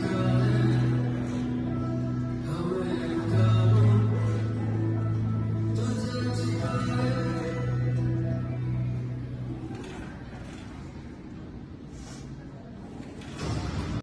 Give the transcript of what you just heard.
good.